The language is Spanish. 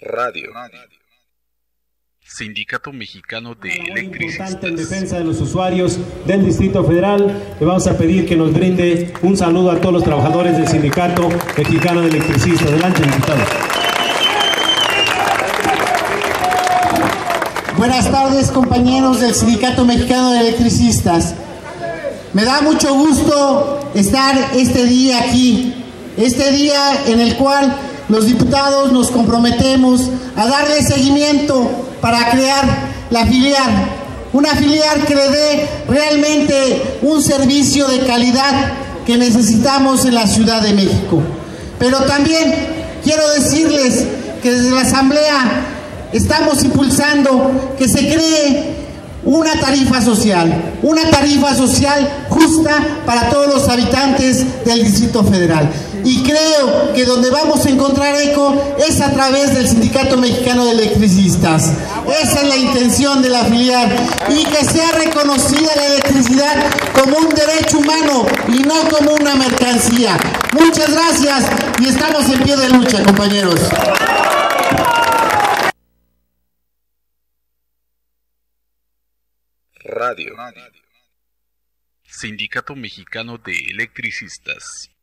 Radio. Sindicato Mexicano de Electricistas. Importante en defensa de los usuarios del Distrito Federal. Le vamos a pedir que nos brinde un saludo a todos los trabajadores del Sindicato Mexicano de Electricistas. Adelante, diputado. Buenas tardes, compañeros del Sindicato Mexicano de Electricistas. Me da mucho gusto estar este día aquí, este día en el cual los diputados nos comprometemos a darle seguimiento para crear la filial, una filial que le dé realmente un servicio de calidad que necesitamos en la Ciudad de México. Pero también quiero decirles que desde la Asamblea estamos impulsando que se cree una tarifa social, una tarifa social justa para todos los habitantes del Distrito Federal. Y creo que donde vamos a encontrar eco es a través del Sindicato Mexicano de Electricistas. Esa es la intención de la filial y que sea reconocida la electricidad como un derecho humano y no como una mercancía. Muchas gracias y estamos en pie de lucha, compañeros. Radio. Sindicato Mexicano de Electricistas.